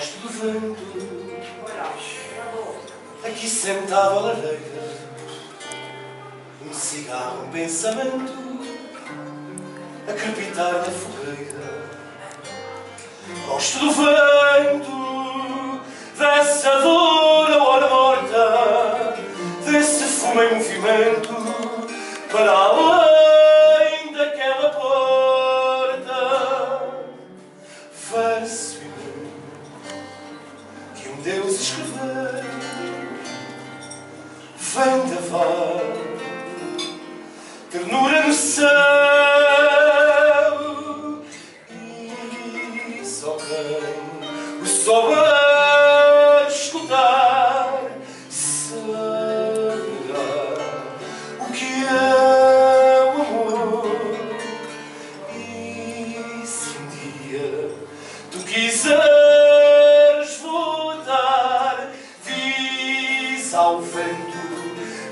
vento Aqui sentado à lareira Um cigarro, um pensamento A crepitar na fogueira. Gosto do vento Dessa dor a hora morta Desse fumo em movimento Para além um Deus escreveu vendaval, ternura no céu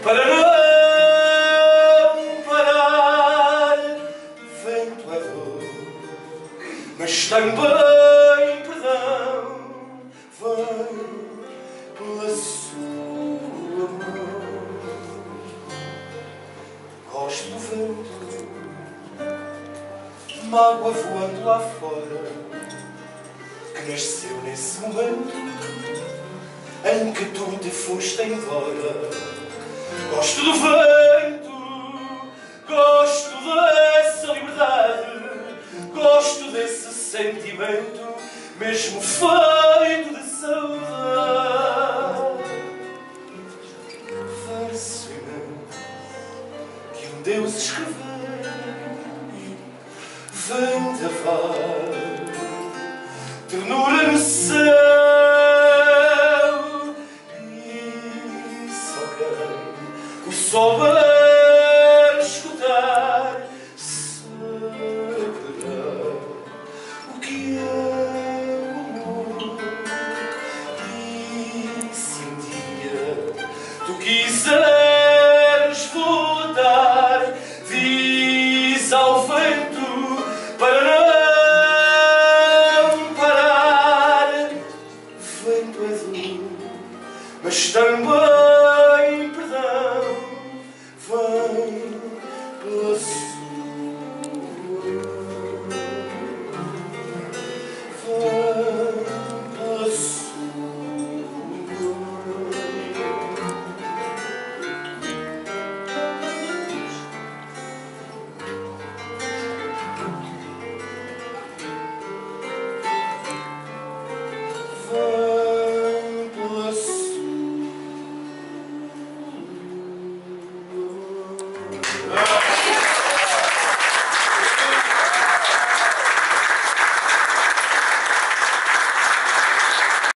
para não parar. Vento é dor, mas também perdão. Vem pela sua mão. Gosto do vento, mágoa voando lá fora, que nasceu nesse momento em que tu te foste embora. Gosto do vento, gosto dessa liberdade, gosto desse sentimento, mesmo feito de saudade. Verso imenso que um Deus escreveu, vendaval, o souber escutar saberá o que é o amor e se um dia. Tu quiseres voltar diz ao vento para não parar. Vento azul mas também